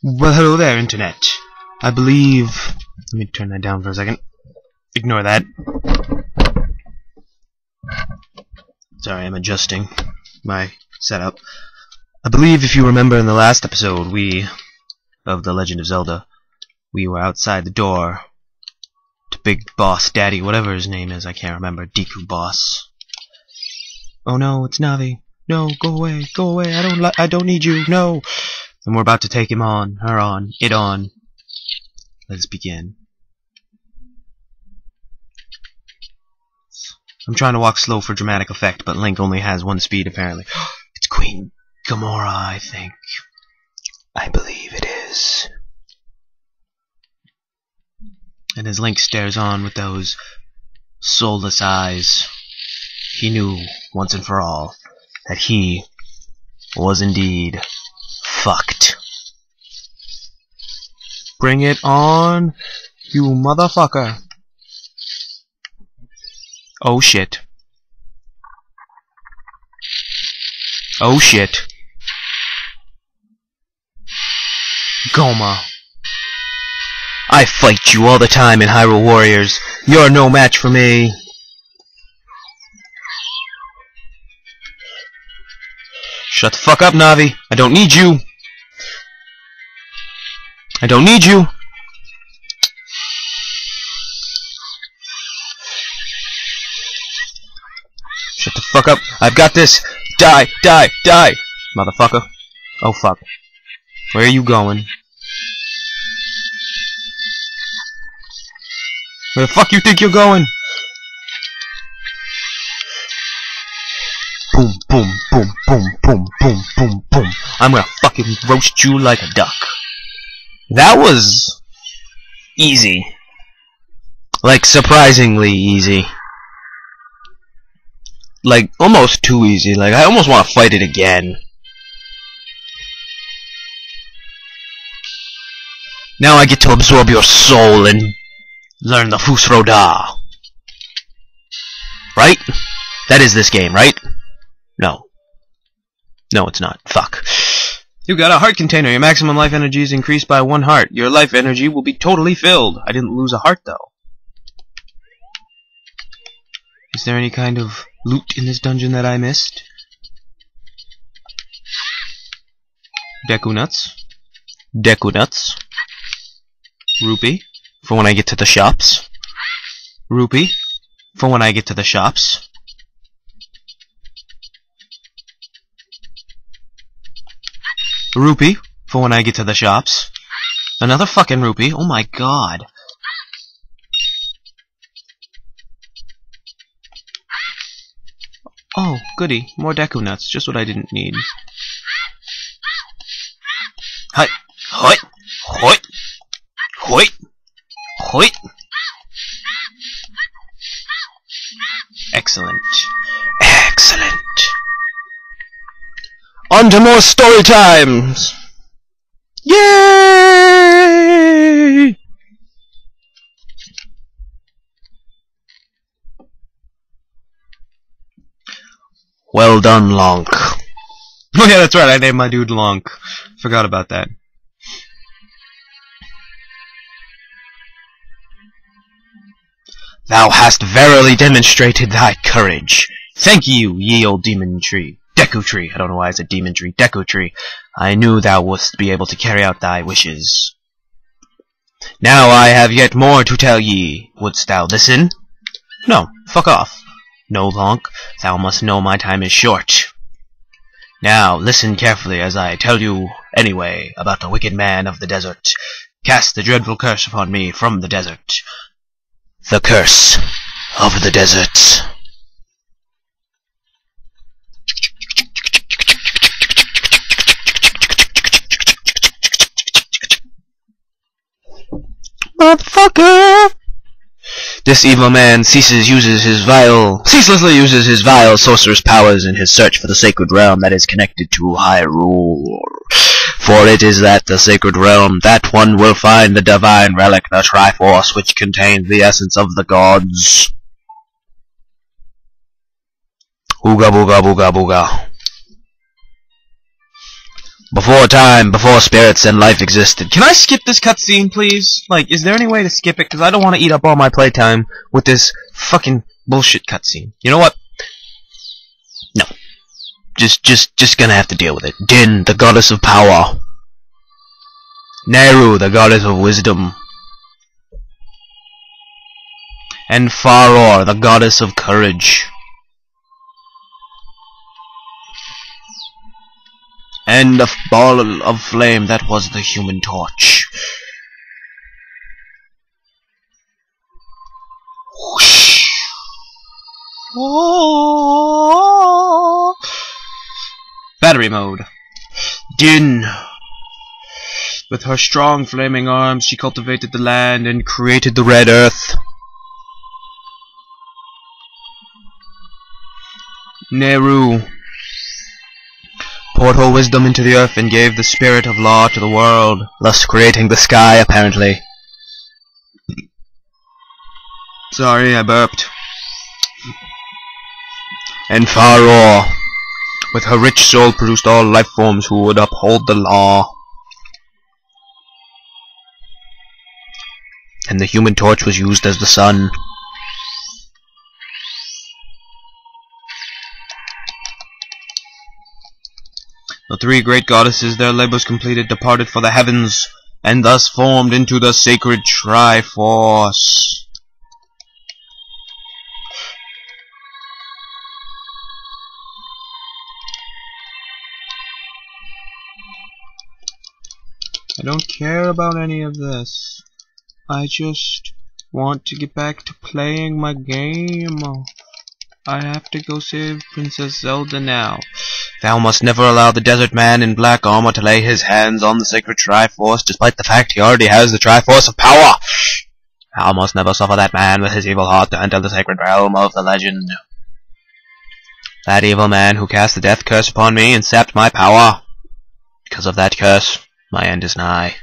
Well, hello there, Internet. I believe... Let me turn that down for a second. Ignore that. Sorry, I'm adjusting my setup. I believe if you remember in the last episode, we... of The Legend of Zelda, we were outside the door to Big Boss Daddy, whatever his name is, I can't remember, Deku Boss. Oh no, it's Navi. No, go away, go away, I don't I don't need you, no! And we're about to take him on, her on, it on. Let's begin. I'm trying to walk slow for dramatic effect, but Link only has one speed apparently. it's Queen Gamora, I think. I believe it is. And as Link stares on with those soulless eyes, he knew once and for all that he was indeed fucked. Bring it on, you motherfucker. Oh shit. Oh shit. Gohma. I fight you all the time in Hyrule Warriors. You're no match for me. Shut the fuck up, Navi. I don't need you. I don't need you. Shut the fuck up. I've got this. Die, die, die. Motherfucker. Oh fuck. Where are you going? Where the fuck you think you're going? Boom, boom, boom, boom, boom, boom, boom, boom. I'm gonna fucking roast you like a duck. That was easy. Like surprisingly easy. Like almost too easy. Like I almost want to fight it again. Now I get to absorb your soul and learn the Fus Ro Dah. Right? That is this game, right? No. No, it's not. Fuck. You got a heart container. Your maximum life energy is increased by one heart. Your life energy will be totally filled. I didn't lose a heart, though. Is there any kind of loot in this dungeon that I missed? Deku nuts. Deku nuts. Rupee. For when I get to the shops. Rupee. For when I get to the shops. Rupee. For when I get to the shops. Another fucking rupee. Oh my god. Oh, goody. More Deku nuts. Just what I didn't need. Hi. Hoi. On to more story times! Yay! Well done, Lonk. Oh yeah, that's right, I named my dude Lonk. Forgot about that. Thou hast verily demonstrated thy courage. Thank you, ye old demon tree. Deku Tree. I don't know why it's a demon tree. Deku Tree. I knew thou wouldst be able to carry out thy wishes. Now I have yet more to tell ye. Wouldst thou listen? No. Fuck off. No, Lonk. Thou must know my time is short. Now, listen carefully as I tell you, anyway, about the wicked man of the desert. Cast the dreadful curse upon me from the desert. The curse of the desert. Motherfucker! This evil man ceases uses his vile ceaselessly uses his vile sorcerous powers in his search for the sacred realm that is connected to Hyrule. For it is that the sacred realm that one will find the divine relic, the Triforce, which contains the essence of the gods. Ooga booga booga booga. Before time, before spirits and life existed. Can I skip this cutscene, please? Like, is there any way to skip it? Because I don't want to eat up all my playtime with this fucking bullshit cutscene. You know what? No. Just, just, just gonna have to deal with it. Din, the goddess of power. Nayru, the goddess of wisdom. And Farore, the goddess of courage. And a ball of flame, that was the human torch. Whoosh. Battery mode. Din. With her strong flaming arms, she cultivated the land and created the red earth. Nayru poured her wisdom into the earth and gave the spirit of law to the world, thus creating the sky, apparently. Sorry, I burped. And Farore, with her rich soul, produced all life forms who would uphold the law. And the human torch was used as the sun. The three great goddesses, their labors completed, departed for the heavens, and thus formed into the sacred Triforce. I don't care about any of this. I just want to get back to playing my game. I have to go save Princess Zelda now. Thou must never allow the desert man in black armor to lay his hands on the sacred Triforce, despite the fact he already has the Triforce of power. Thou must never suffer that man with his evil heart to enter the sacred realm of the legend. That evil man who cast the death curse upon me and sapped my power. Because of that curse, my end is nigh.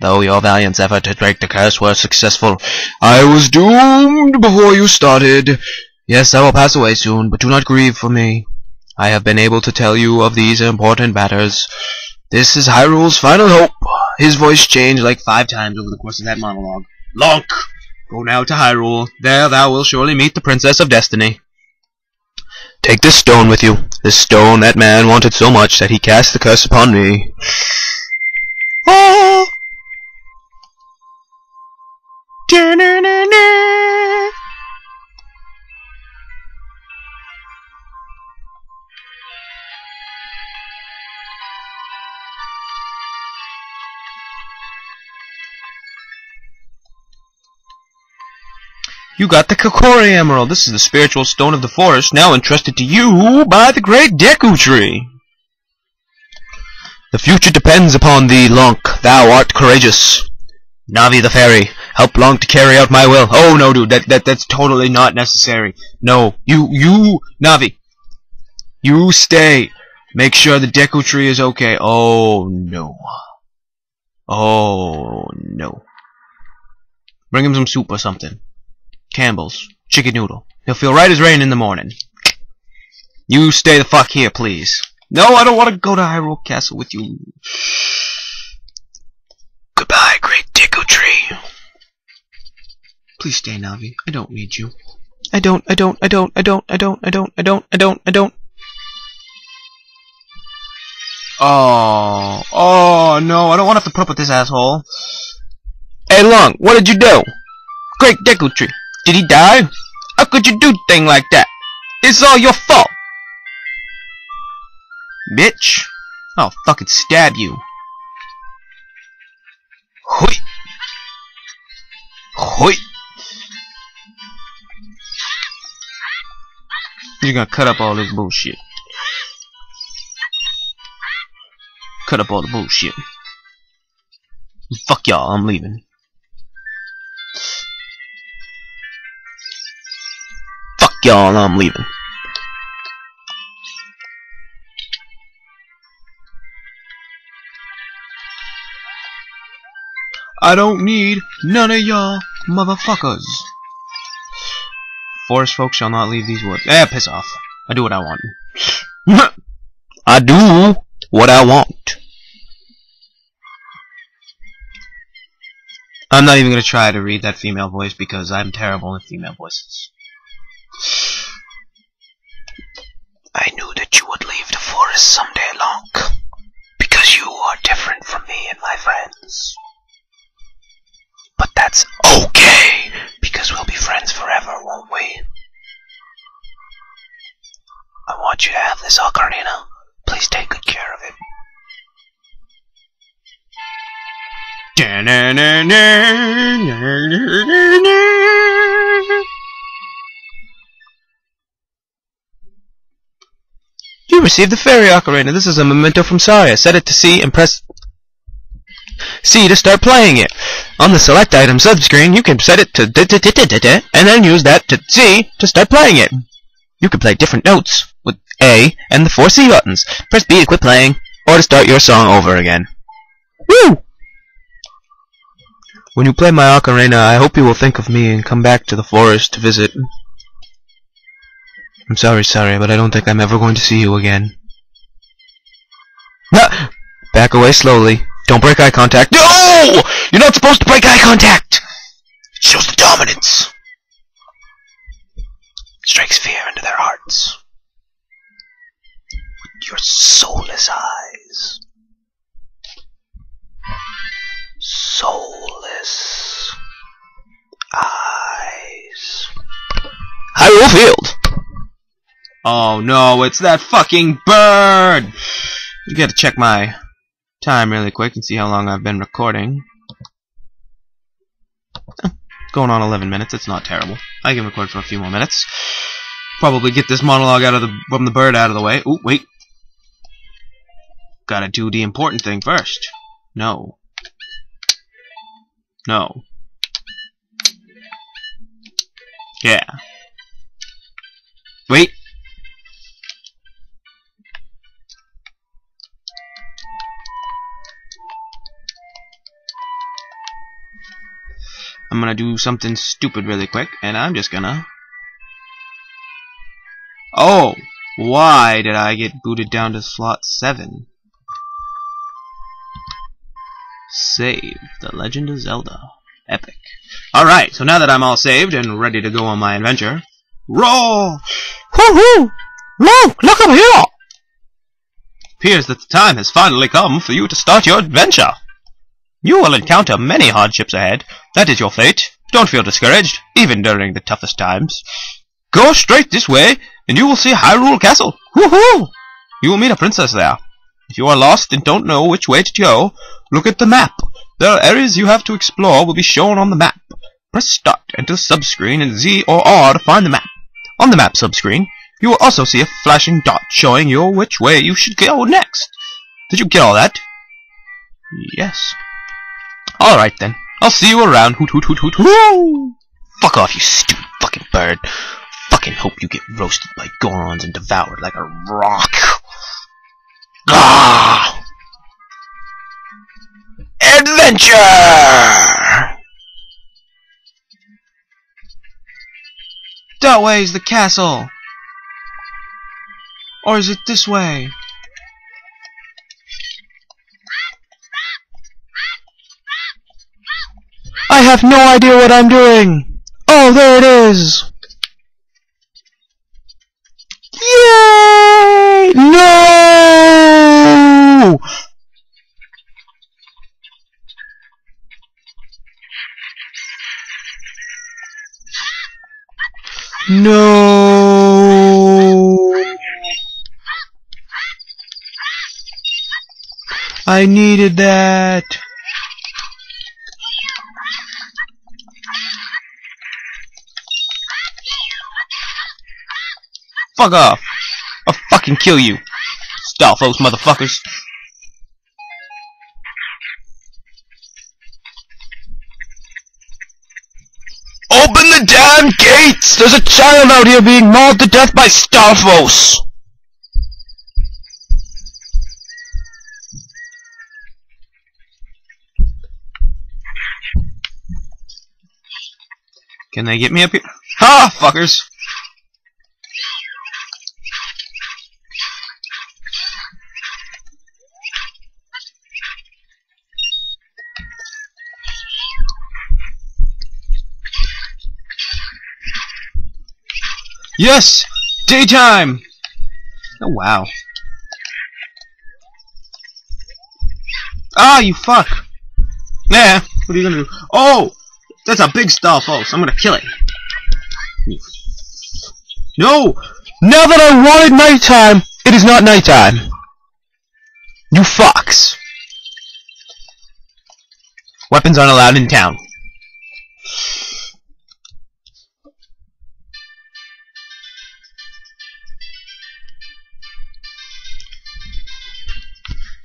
Though your valiant effort to break the curse were successful, I was doomed before you started. Yes, I will pass away soon, but do not grieve for me. I have been able to tell you of these important matters. This is Hyrule's final hope. His voice changed like five times over the course of that monologue. Lonk! Go now to Hyrule. There thou wilt surely meet the Princess of Destiny. Take this stone with you. This stone that man wanted so much that he cast the curse upon me. Oh! You got the Kokiri Emerald. This is the spiritual stone of the forest, now entrusted to you by the great Deku Tree. The future depends upon thee, Lonk. Thou art courageous. Navi the fairy, help Lonk to carry out my will. Oh no, dude, that that that's totally not necessary. No, you you Navi, you stay. Make sure the Deku Tree is okay. Oh no. Oh no. Bring him some soup or something. Campbell's. Chicken noodle. He'll feel right as rain in the morning. You stay the fuck here, please. No, I don't want to go to Hyrule Castle with you. Goodbye, great Deku Tree. Please stay, Navi. I don't need you. I don't, I don't, I don't, I don't, I don't, I don't, I don't, I don't, I don't. Oh, oh no, I don't want to have to put up with this asshole. Hey, Lonk, what did you do? Great Deku Tree. Did he die? How could you do thing like that? It's all your fault. Bitch. I'll fucking stab you. Hoi. Hoi. You're gonna cut up all this bullshit. Cut up all the bullshit. Fuck y'all, I'm leaving. y'all, I'm leaving. I don't need none of y'all motherfuckers. Forest folks shall not leave these woods. Eh, piss off. I do what I want. I do what I want. I'm not even gonna try to read that female voice because I'm terrible at female voices. I knew that you would leave the forest someday, Lonk. Because you are different from me and my friends. But that's okay, because we'll be friends forever, won't we? I want you to have this ocarina. Please take good care of it. Received the fairy ocarina. This is a memento from Saria. Set it to C and press C to start playing it. On the select item subscreen, you can set it to and then use that to C to start playing it. You can play different notes with A and the four C buttons. Press B to quit playing or to start your song over again. Woo! When you play my ocarina, I hope you will think of me and come back to the forest to visit. I'm sorry, sorry, but I don't think I'm ever going to see you again. Back away slowly. Don't break eye contact. No! You're not supposed to break eye contact! It shows the dominance. Strikes fear into their hearts. With your soulless eyes. Soulless eyes. Hyrule Field! Oh no, it's that fucking bird! You gotta check my time really quick and see how long I've been recording. Going on 11 minutes, it's not terrible. I can record for a few more minutes. Probably get this monologue out of the from the bird out of the way. Ooh, wait. Gotta do the important thing first. No. No. Yeah. Wait. I'm gonna do something stupid really quick, and I'm just gonna... Oh! Why did I get booted down to slot 7? Save. The Legend of Zelda. Epic. Alright, so now that I'm all saved and ready to go on my adventure... Roll! Hoo-hoo! Look! Look up here! Appears that the time has finally come for you to start your adventure. You will encounter many hardships ahead. That is your fate. Don't feel discouraged, even during the toughest times. Go straight this way, and you will see Hyrule Castle. Woohoo! You will meet a princess there. If you are lost and don't know which way to go, look at the map. Are areas you have to explore will be shown on the map. Press Start, enter the subscreen, and Z or R to find the map. On the map subscreen, you will also see a flashing dot showing you which way you should go next. Did you get all that? Yes. Alright then. I'll see you around. Hoot hoot hoot hoot hoot. Fuck off, you stupid fucking bird. Fucking hope you get roasted by Gorons and devoured like a rock. Ah! Adventure! That way's the castle. Or is it this way? Have no idea what I'm doing! Oh, there it is! Yay! No! No! I needed that! Fuck off! I'll fucking kill you! Stalfos, motherfuckers! Open the damn gates! There's a child out here being mauled to death by Stalfos! Can they get me up here? Ha, fuckers! Yes! Daytime! Oh, wow. Ah, you fuck! Yeah, what are you gonna do? Oh! That's a big stall, folks. I'm gonna kill it. No! Now that I wanted nighttime, it is not nighttime. You fucks. Weapons aren't allowed in town.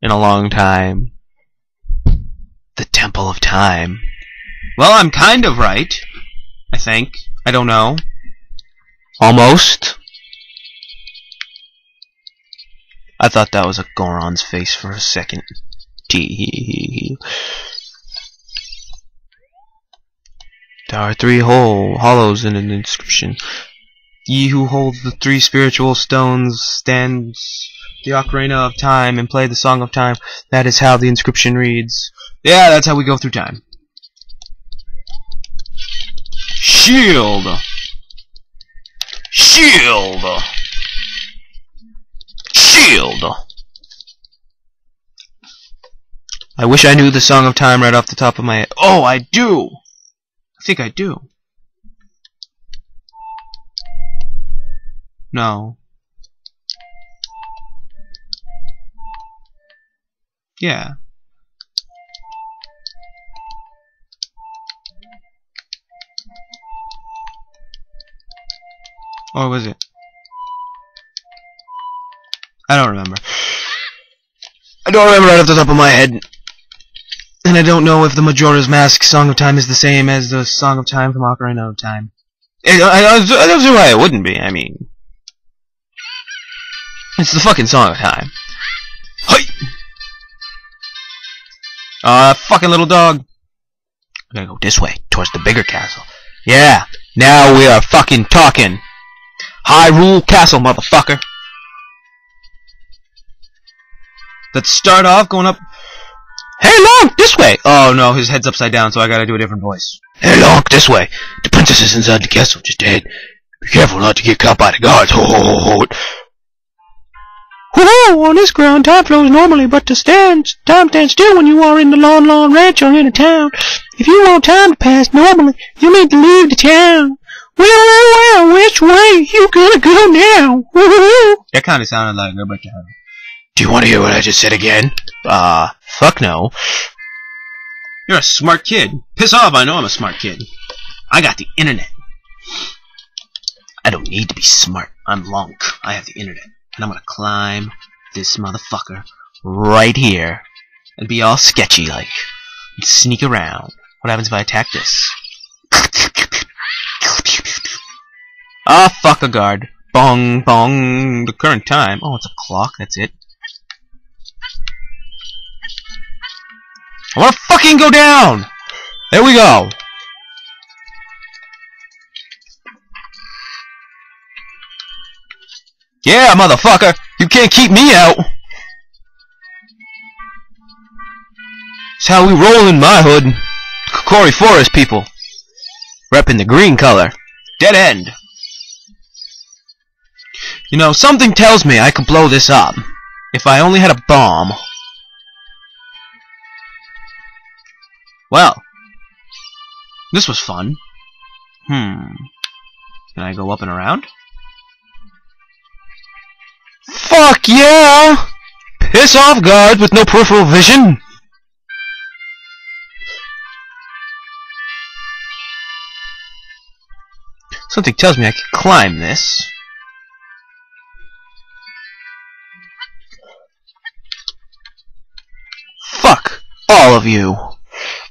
In a long time. The Temple of Time. Well, I'm kind of right. I think. I don't know. Almost. I thought that was a Goron's face for a second. Tee There are three hole hollows in an inscription. Ye who holds the three spiritual stones stands the Ocarina of Time and play the Song of Time. That is how the inscription reads. Yeah, that's how we go through time. Shield! Shield! Shield! I wish I knew the Song of Time right off the top of my head. Oh, I do! I think I do. No. Yeah. Or was it? I don't remember. I don't remember right off the top of my head. And I don't know if the Majora's Mask Song of Time is the same as the Song of Time from Ocarina of Time. Eh, I, I, I don't see why it wouldn't be, I mean... It's the fucking Song of Time. Uh, fucking little dog. I gotta go this way, towards the bigger castle. Yeah, now we are fucking talking. Hyrule Castle, motherfucker. Let's start off going up. Hey, Lonk, this way! Oh no, his head's upside down, so I gotta do a different voice. Hey, Lonk, this way. The princess is inside the castle, just ahead. Be careful not to get caught by the guards. Ho, ho, ho, ho. Whoa, on this ground, time flows normally, but to stand, time stands still when you are in the Lon Lon Ranch or in a town. If you want time to pass normally, you need to leave the town. Well, well, well, which way you gonna go now? That kind of sounded like bunch of Do you want to hear what I just said again? Uh, fuck no. You're a smart kid. Piss off, I know I'm a smart kid. I got the internet. I don't need to be smart. I'm Lonk. I have the internet and I'm gonna climb this motherfucker right here and be all sketchy like and sneak around. What happens if I attack this? Ah, oh, fuck a guard. Bong, bong. The current time. Oh, it's a clock. That's it. I wanna fucking go down! There we go. Yeah, motherfucker! You can't keep me out! It's how we roll in my hood. Kokiri Forest people. Repping the green color. Dead end. You know, something tells me I could blow this up. If I only had a bomb. Well. This was fun. Hmm. Can I go up and around? Fuck yeah! Piss off, guard with no peripheral vision! Something tells me I can climb this. Fuck all of you.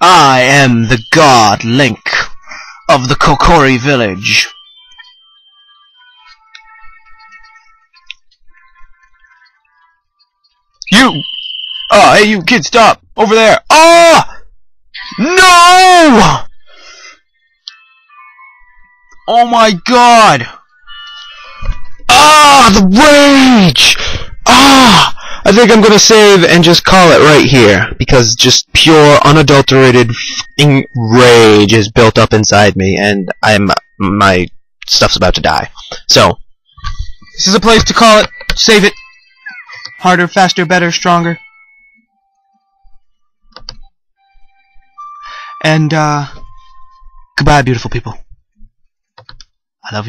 I am the god Link of the Kokiri village. You! Oh, hey, you kid, stop! Over there! Oh! No! Oh my god! Ah, the rage! Ah! I think I'm gonna save and just call it right here, because just pure, unadulterated rage is built up inside me, and I'm, my stuff's about to die. So, this is a place to call it, save it. Harder, faster, better, stronger. And, uh, goodbye, beautiful people.